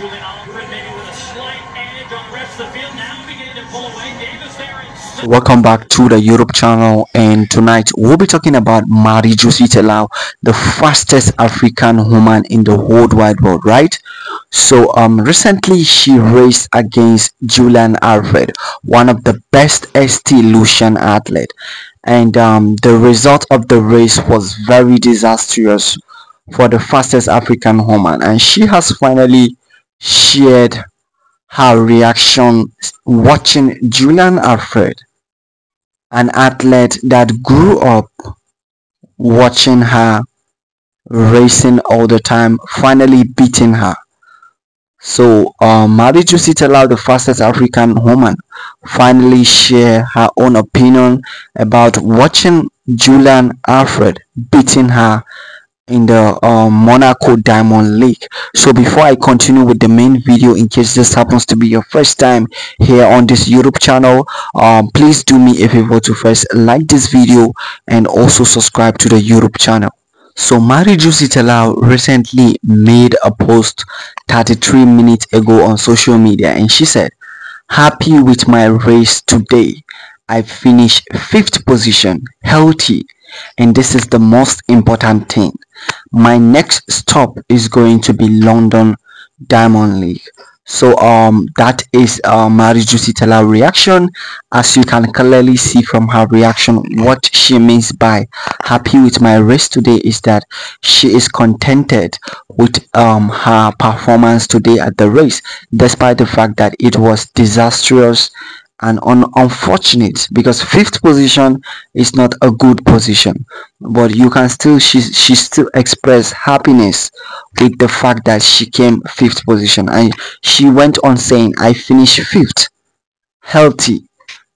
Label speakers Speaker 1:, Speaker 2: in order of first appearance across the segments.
Speaker 1: Julien maybe with a slight edge on the rest of the field. Now beginning to pull away. Davis there
Speaker 2: Welcome back to the Europe channel and tonight we'll be talking about Marie Josie Talou, the fastest African woman in the whole wide world, right? So um recently she raced against Julien Alfred, one of the best ST Lucian athlete and um, the result of the race was very disastrous for the fastest African woman and she has finally shared her reaction watching Julien Alfred an athlete that grew up watching her racing all the time finally beating her. So um, Marie Josie Talou, the fastest African woman, finally share her own opinion about watching Julien Alfred beating her in the um, Monaco Diamond League. So before I continue with the main video, in case this happens to be your first time here on this YouTube channel, um, please do me a favor to first like this video and also subscribe to the YouTube channel. So Marie Josie Talou recently made a post 33 minutes ago on social media and she said, Happy with my race today. I finished fifth position, healthy, and this is the most important thing. My next stop is going to be London Diamond League. So um that is uh, Marie Josie reaction as you can clearly see from her reaction what she means by happy with my race today is that she is contented with um her performance today at the race despite the fact that it was disastrous and un unfortunate because fifth position is not a good position. But you can still she she still express happiness with the fact that she came fifth position. And she went on saying i finished fifth. Healthy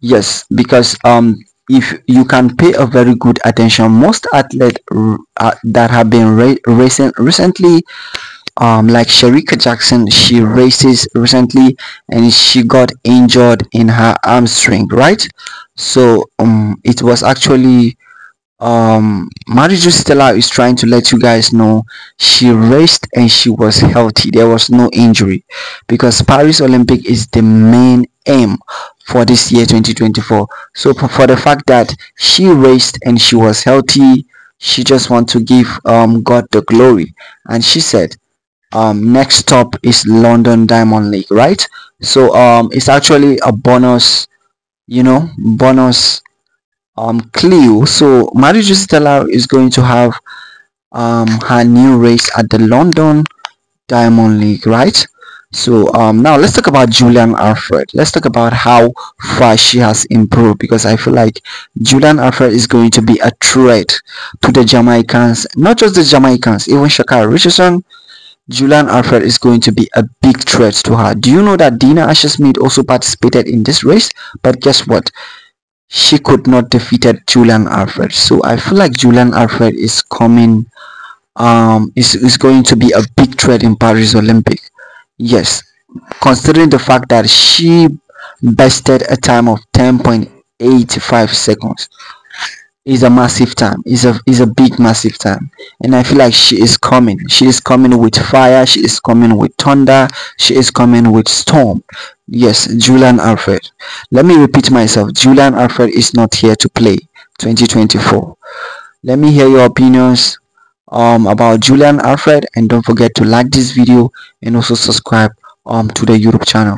Speaker 2: yes because um if you can pay a very good attention most athletes uh, that have been ra racing recently um like Shericka Jackson she races recently and she got injured in her hamstring right? So um it was actually um Marie Josie Talou is trying to let you guys know she raced and she was healthy. There was no injury because Paris Olympic is the main aim for this year 2024 so for the fact that she raced and she was healthy she just want to give um God the glory. And she said um, next stop is London Diamond League, right? So um, it's actually a bonus, you know, bonus um clue. So Marie Josie is going to have um her new race at the London Diamond League, right? So um now let's talk about Julien Alfred. Let's talk about how far she has improved because I feel like Julien Alfred is going to be a threat to the Jamaicans, not just the Jamaicans, even Sha'Carri Richardson Julien Alfred is going to be a big threat to her. Do you know that Dina Asher-Smith also participated in this race? But guess what? She could not defeated Julien Alfred. So I feel like Julien Alfred is coming um is, is going to be a big threat in Paris Olympic. Yes, considering the fact that she bested a time of 10.85 seconds is a massive time. Is a is a big massive time. And i feel like she is coming. She is coming with fire. She is coming with thunder. She is coming with storm. Yes julien alfred. Let me repeat myself. Julien alfred is not here to play 2024 let me hear your opinions um about julien alfred. And don't forget to like this video and also subscribe um to the youtube channel